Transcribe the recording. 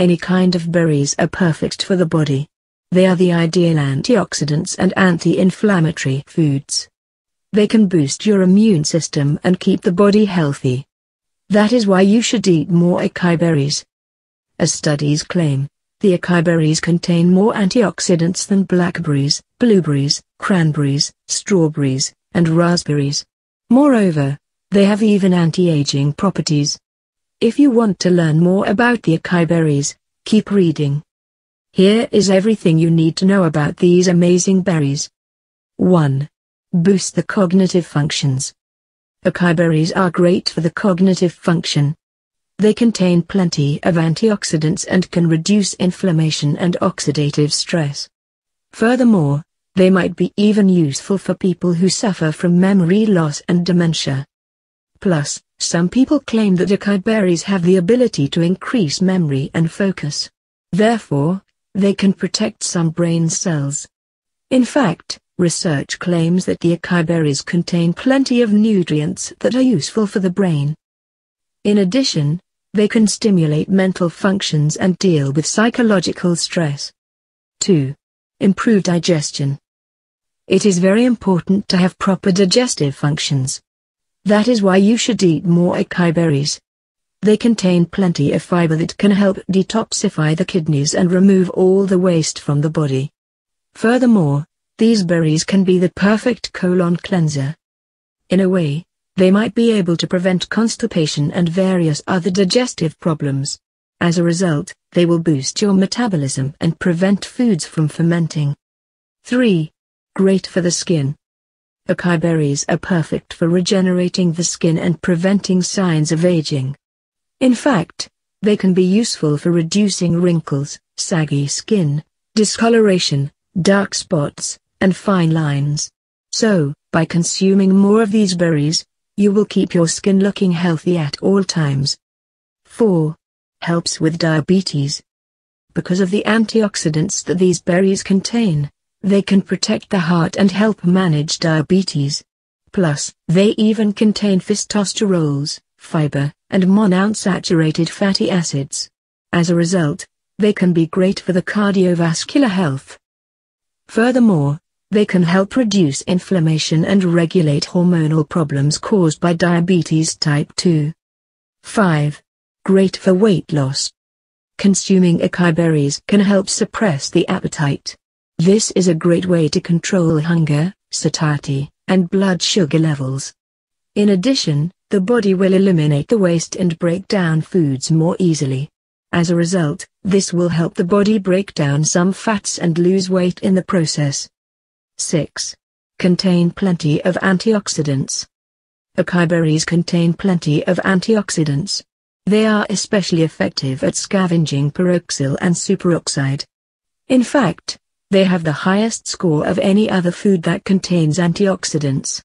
Any kind of berries are perfect for the body. They are the ideal antioxidants and anti-inflammatory foods. They can boost your immune system and keep the body healthy. That is why you should eat more acai berries. As studies claim, the acai berries contain more antioxidants than blackberries, blueberries, cranberries, strawberries, and raspberries. Moreover, they have even anti-aging properties. If you want to learn more about the acai berries, keep reading. Here is everything you need to know about these amazing berries. 1. Boost the cognitive functions. Acai berries are great for the cognitive function. They contain plenty of antioxidants and can reduce inflammation and oxidative stress. Furthermore, they might be even useful for people who suffer from memory loss and dementia. Plus, some people claim that acai berries have the ability to increase memory and focus. Therefore, they can protect some brain cells. In fact, research claims that the acai berries contain plenty of nutrients that are useful for the brain. In addition, they can stimulate mental functions and deal with psychological stress. 2. Improve digestion. It is very important to have proper digestive functions. That is why you should eat more acai berries. They contain plenty of fiber that can help detoxify the kidneys and remove all the waste from the body. Furthermore, these berries can be the perfect colon cleanser. In a way, they might be able to prevent constipation and various other digestive problems. As a result, they will boost your metabolism and prevent foods from fermenting. 3. Great for the skin. Acai berries are perfect for regenerating the skin and preventing signs of aging. In fact, they can be useful for reducing wrinkles, saggy skin, discoloration, dark spots, and fine lines. So, by consuming more of these berries, you will keep your skin looking healthy at all times. 4. Helps with diabetes. Because of the antioxidants that these berries contain, they can protect the heart and help manage diabetes. Plus, they even contain phytosterols, fiber, and monounsaturated fatty acids. As a result, they can be great for the cardiovascular health. Furthermore, they can help reduce inflammation and regulate hormonal problems caused by diabetes type 2. 5. Great for weight loss. Consuming acai berries can help suppress the appetite. This is a great way to control hunger, satiety, and blood sugar levels. In addition, the body will eliminate the waste and break down foods more easily. As a result, this will help the body break down some fats and lose weight in the process. 6. Contain plenty of antioxidants. Acai berries contain plenty of antioxidants. They are especially effective at scavenging peroxyl and superoxide. In fact, they have the highest score of any other food that contains antioxidants.